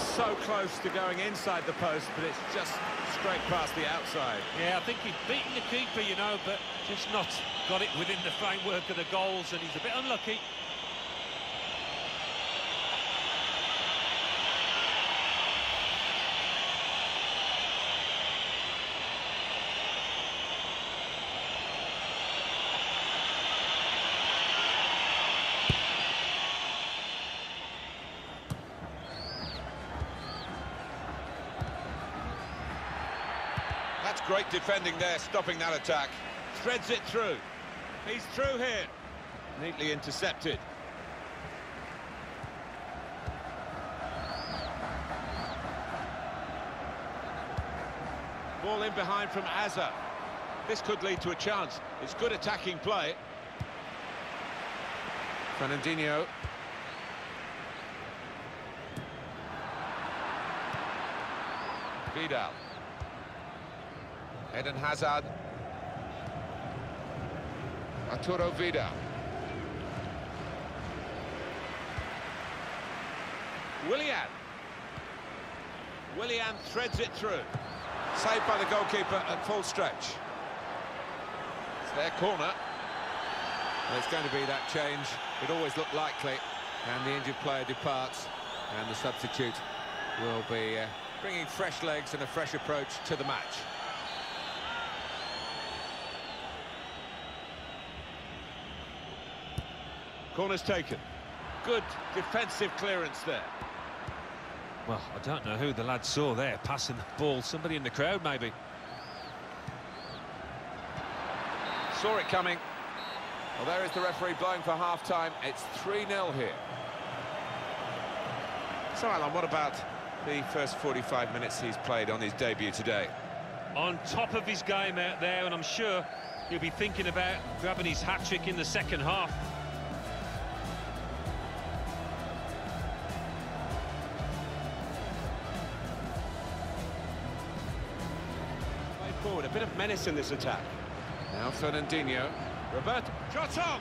so close to going inside the post, but it's just straight past the outside. Yeah, I think he's beaten the keeper, you know, but just not got it within the framework of the goals, and he's a bit unlucky. Great defending there, stopping that attack. Threads it through. He's through here. Neatly intercepted. Ball in behind from Azza. This could lead to a chance. It's good attacking play. Fernandinho. Vidal. Eden Hazard. Arturo Vidal. Willian. Willian threads it through. Saved by the goalkeeper at full stretch. It's their corner. And it's going to be that change. It always looked likely. And the injured player departs. And the substitute will be uh, bringing fresh legs and a fresh approach to the match. Corner's taken. Good defensive clearance there. Well, I don't know who the lad saw there, passing the ball. Somebody in the crowd, maybe. Saw it coming. Well, there is the referee blowing for half-time. It's 3-0 here. So, Alan, what about the first 45 minutes he's played on his debut today? On top of his game out there, and I'm sure he'll be thinking about grabbing his hat-trick in the second half. Forward, a bit of menace in this attack. Now Fernandinho. Roberto. Shot on!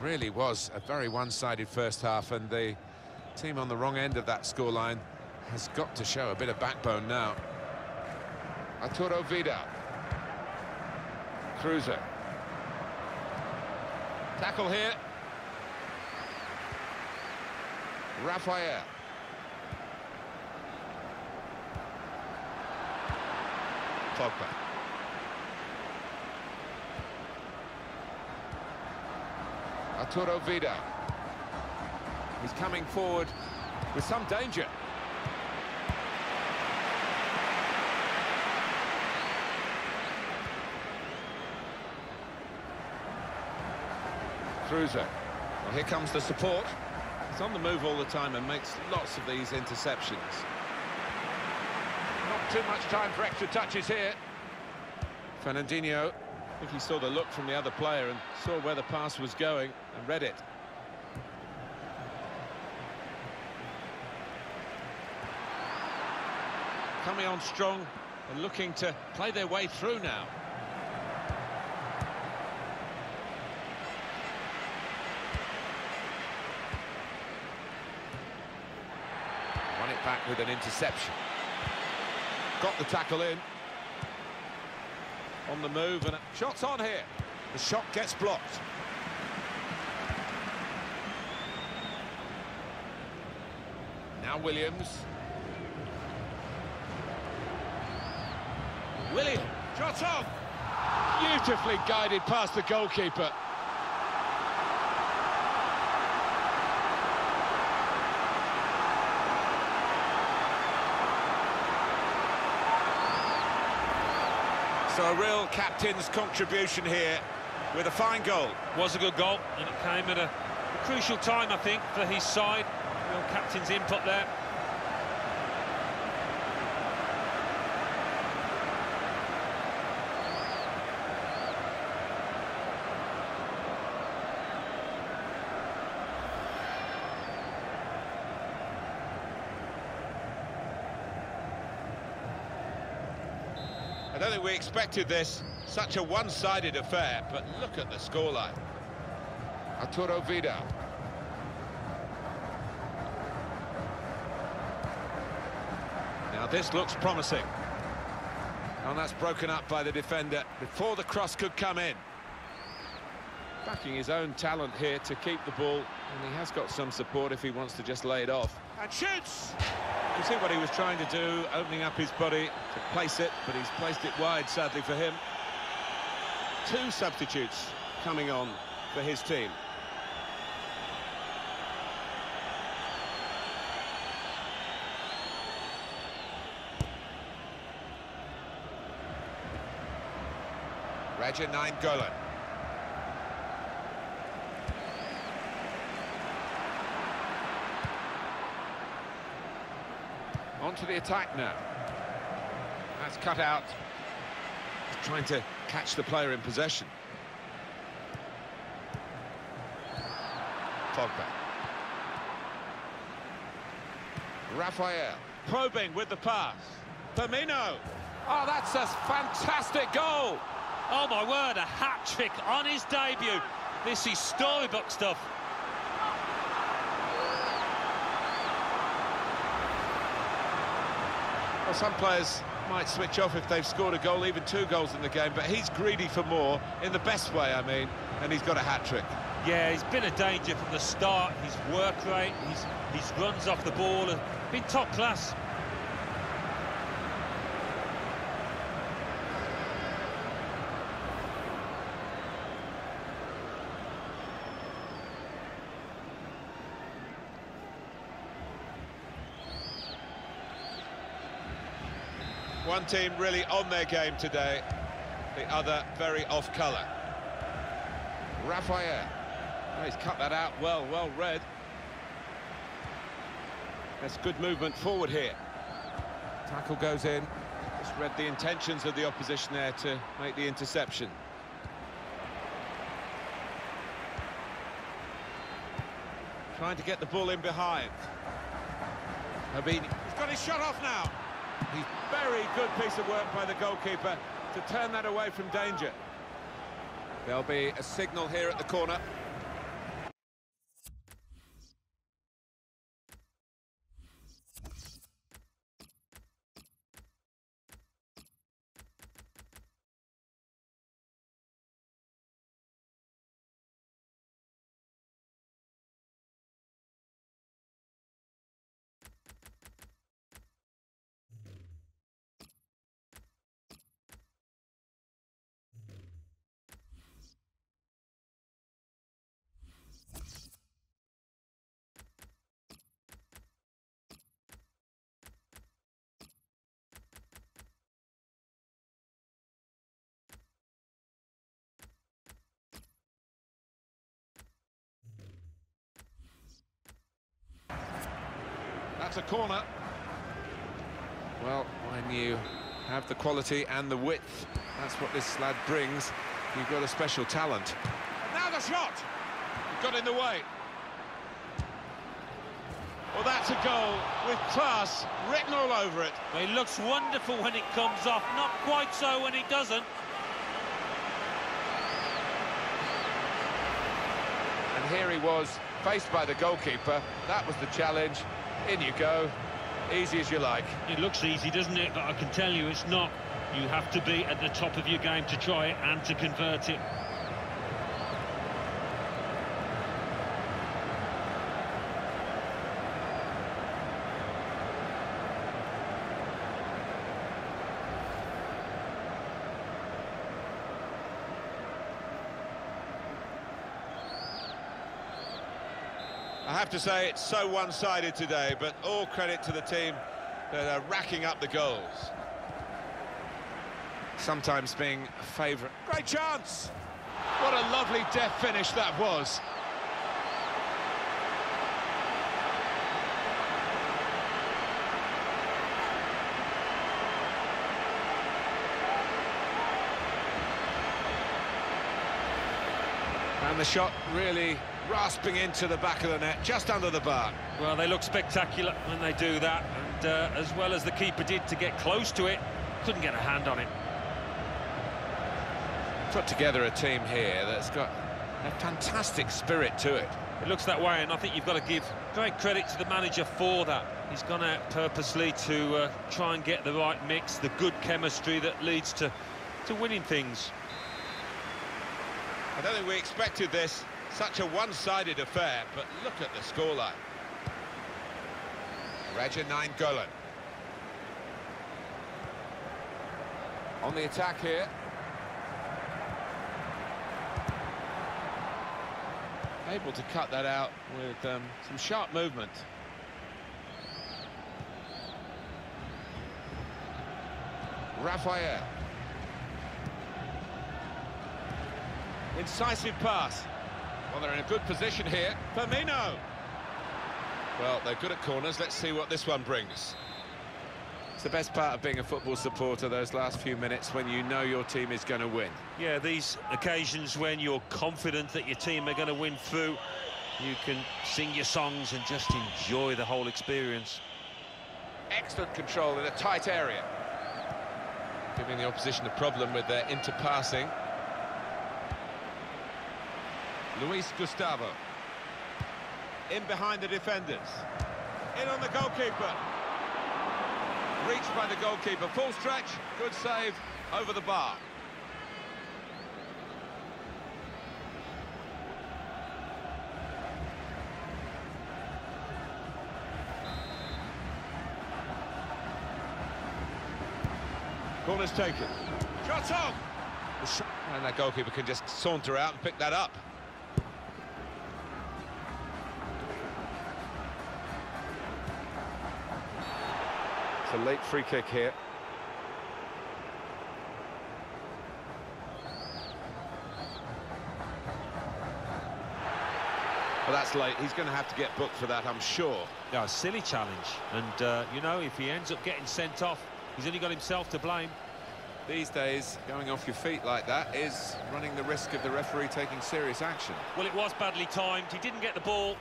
Really was a very one-sided first half, and the team on the wrong end of that scoreline has got to show a bit of backbone now. Arturo Vidal. Cruiser. Tackle here. Rafael. Pogba. Arturo Vidal. He's coming forward with some danger. Cruiser. Well, here comes the support. He's on the move all the time and makes lots of these interceptions. Not too much time for extra touches here. Fernandinho I think he saw the look from the other player and saw where the pass was going and read it. Coming on strong and looking to play their way through now. Won it back with an interception. Got the tackle in on the move and shots on here. The shot gets blocked. Now Williams. Willian, shot. Beautifully guided past the goalkeeper. So a real captain's contribution here with a fine goal. Was a good goal, and it came at a crucial time, I think, for his side. Real captain's input there. I don't think we expected this, such a one-sided affair, but look at the scoreline. Arturo Vidal. This looks promising. And that's broken up by the defender before the cross could come in. Backing his own talent here to keep the ball, and he has got some support if he wants to just lay it off. And shoots! You see what he was trying to do, opening up his body to place it, but he's placed it wide, sadly for him. Two substitutes coming on for his team. Radja Nainggolan. On to the attack now. That's cut out. Trying to catch the player in possession. Pogba. Raphael. Probing with the pass. Firmino. Oh, that's a fantastic goal. Oh, my word, a hat-trick on his debut. This is storybook stuff. Well, some players might switch off if they've scored a goal, even two goals in the game, but he's greedy for more, in the best way, I mean, and he's got a hat-trick. Yeah, he's been a danger from the start. His work rate, his, his runs off the ball have been top class. One team really on their game today, the other very off colour. Raphael. Oh, he's cut that out well, well read. That's good movement forward here. Tackle goes in. Just read the intentions of the opposition there to make the interception. Trying to get the ball in behind. Habini. He's got his shot off now. He's very good piece of work by the goalkeeper to turn that away from danger. There'll be a signal here at the corner. That's a corner. Well, when you have the quality and the width, that's what this lad brings. You've got a special talent. Now the shot! He got in the way. Well, that's a goal with class written all over it. Well, He looks wonderful when it comes off, not quite so when it doesn't. And here he was, faced by the goalkeeper. That was the challenge. In you go. Easy as you like. It looks easy, doesn't it? But I can tell you it's not. You have to be at the top of your game to try it and to convert it. I have to say it's so one-sided today, but all credit to the team that are racking up the goals. sometimes being a favourite. Great chance! What a lovely death finish that was. And the shot really rasping into the back of the net, just under the bar. Well, they look spectacular when they do that, and uh, as well as the keeper did to get close to it, couldn't get a hand on it. Put together a team here that's got a fantastic spirit to it. It looks that way, and I think you've got to give great credit to the manager for that. He's gone out purposely to uh, try and get the right mix, the good chemistry that leads to, to winning things. I don't think we expected this, such a one-sided affair, but look at the scoreline. Radja Nainggolan. On the attack here. Able to cut that out with um, some sharp movement. Raphael. Incisive pass. Well, they're in a good position here. Firmino. Well, they're good at corners. Let's see what this one brings. It's the best part of being a football supporter, those last few minutes, when you know your team is going to win. Yeah, these occasions when you're confident that your team are going to win through, you can sing your songs and just enjoy the whole experience. Excellent control in a tight area. Giving the opposition a problem with their interpassing. Luiz Gustavo. In behind the defenders. In on the goalkeeper. Reached by the goalkeeper. Full stretch. Good save. Over the bar. Corner's taken. Shot on! And that goalkeeper can just saunter out and pick that up. It's a late free kick here. Well, that's late. He's going to have to get booked for that, I'm sure. Yeah, a silly challenge. And, uh, you know, if he ends up getting sent off, he's only got himself to blame. These days, going off your feet like that is running the risk of the referee taking serious action. Well, it was badly timed. He didn't get the ball,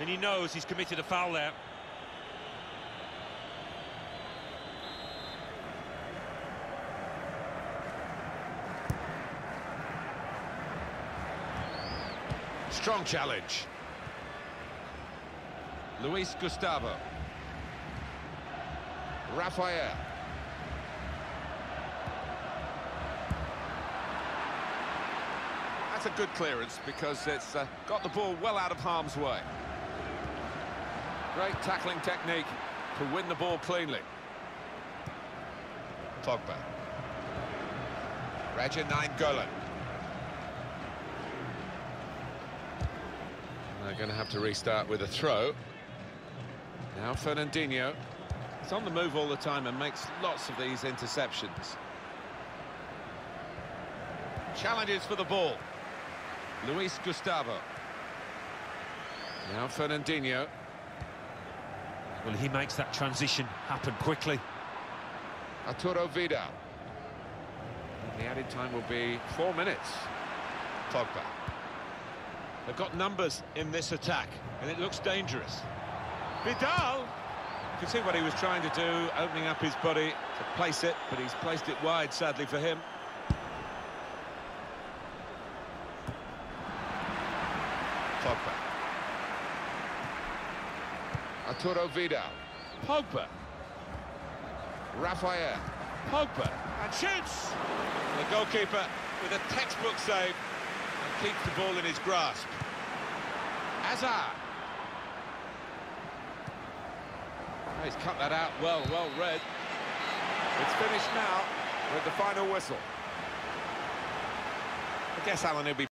and he knows he's committed a foul there. Strong challenge. Luiz Gustavo. Raphael. That's a good clearance because it's uh, got the ball well out of harm's way. Great tackling technique to win the ball cleanly. Pogba. Radja Nainggolan. They're going to have to restart with a throw. Now Fernandinho. He's on the move all the time and makes lots of these interceptions. Challenges for the ball. Luiz Gustavo. Now Fernandinho. Well, he makes that transition happen quickly. Arturo Vidal. And the added time will be four minutes. Pogba. They've got numbers in this attack, and it looks dangerous. Vidal! You can see what he was trying to do, opening up his body to place it, but he's placed it wide, sadly for him. Pogba. Arturo Vidal. Pogba. Raphael. Pogba. And shoots! The goalkeeper with a textbook save keeps the ball in his grasp. Hazard. Oh, he's cut that out well, well read. It's finished now with the final whistle. I guess Alan will be